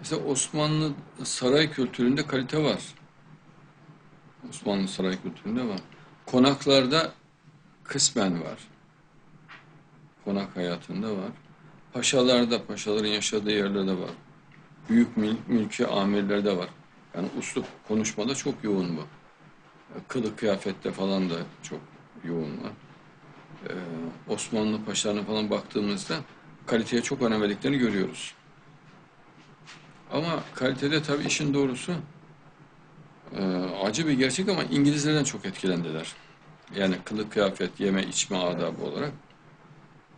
Mesela Osmanlı saray kültüründe kalite var. Osmanlı saray kültüründe var. Konaklarda kısmen var. Konak hayatında var. Paşalarda, paşaların yaşadığı yerlerde var. Büyük mül mülki amirlerde var. Yani uslup konuşmada çok yoğun bu. Kılık kıyafette falan da çok yoğun var. Ee, Osmanlı paşalarına falan baktığımızda kaliteye çok önem verdiklerini görüyoruz. Ama kalitede tabii işin doğrusu e, acı bir gerçek ama İngilizlerden çok etkilendiler. Yani kılık kıyafet, yeme içme adabı olarak.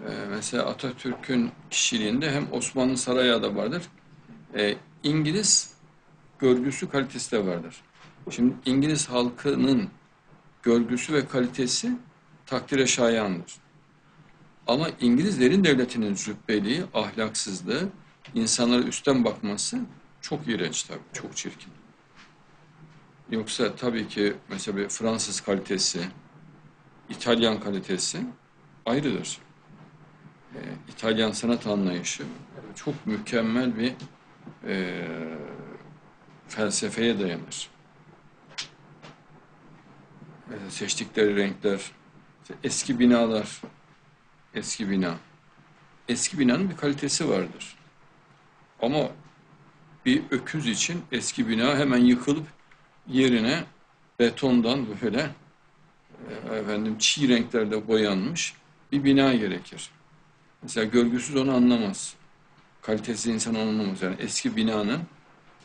E, mesela Atatürk'ün kişiliğinde hem Osmanlı sarayı da vardır. E, İngiliz görgüsü kalitesi de vardır. Şimdi İngiliz halkının görgüsü ve kalitesi takdire şayandır. Ama İngilizlerin devletinin züppeliği, ahlaksızlığı, insanlara üstten bakması çok iğrenç tabii, çok çirkin. Yoksa tabii ki mesela bir Fransız kalitesi, İtalyan kalitesi ayrıdır. Ee, İtalyan sanat anlayışı çok mükemmel bir e, felsefeye dayanır. Ee, seçtikleri renkler, eski binalar, eski bina. Eski binanın bir kalitesi vardır. Ama bir öküz için eski bina hemen yıkılıp yerine betondan böyle e, efendim çiğ renklerde boyanmış bir bina gerekir. Mesela görgüsüz onu anlamaz. Kalitesiz insan anlamaz. Yani eski binanın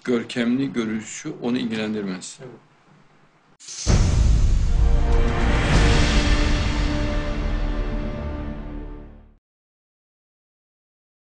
görkemli görüşü onu ilgilendirmez. Evet.